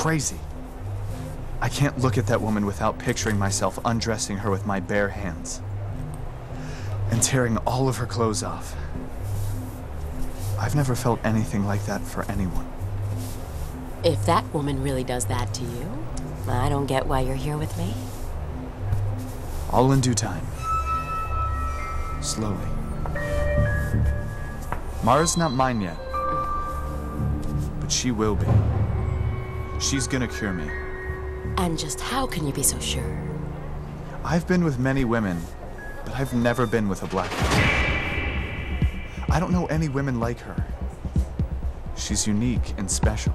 crazy. I can't look at that woman without picturing myself undressing her with my bare hands and tearing all of her clothes off. I've never felt anything like that for anyone. If that woman really does that to you, I don't get why you're here with me. All in due time. Slowly. Mara's not mine yet. But she will be. She's gonna cure me. And just how can you be so sure? I've been with many women, but I've never been with a black woman. I don't know any women like her. She's unique and special.